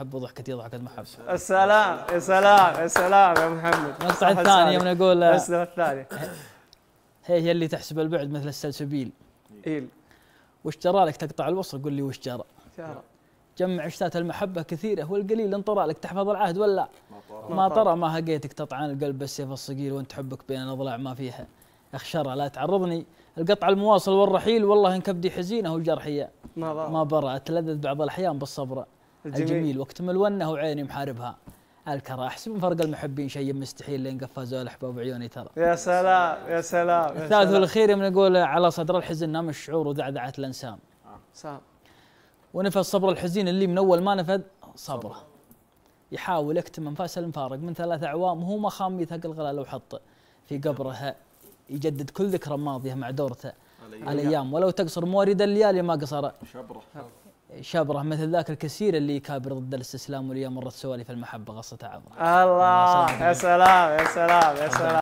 حب ضحكتي ضحكت محب السلام يا سلام يا سلام يا محمد. المقطع الثاني لسانك. من أقول الاسلوب الثاني هي هي اللي تحسب البعد مثل السلسبيل. إيل وش جرى لك تقطع الوصل؟ قل لي وش جرى. جرى. جمع اشتات المحبة كثيرة والقليل انطرى لك تحفظ العهد ولا؟ ما طرى. ما هقيتك تطعن القلب بالسيف الصقيل وانت حبك بين الأضلاع ما فيها. اخشرها لا تعرضني. القطع المواصل والرحيل والله إن كبدي حزينة وجرحي ما ما برا اتلذذ بعض الأحيان بالصبر. الجميل. الجميل وقت ملونه وعيني محاربها. الكره احسب من فرق المحبين شيء مستحيل لين قفزوا الاحباب عيوني ترى. يا سلام يا سلام الثالث. والأخير من يقول على صدر الحزن نام الشعور وذعذعت الأنسام. سام ونفذ صبر الحزين اللي من أول ما نفذ صبره. يحاول يكتم أنفاس المفارق من ثلاث أعوام وهو ما خام يثقل غلا لو حط في قبره يجدد كل ذكرى ماضية مع دورته. الأيام ولو تقصر موارد الليالي ما قصر. شبرة. شبرة مثل ذاك الكثير اللي يكابر ضد الاستسلام واليوم مرت سوالف المحبة غصتها عبره الله. يا سلام يا سلام يا سلام.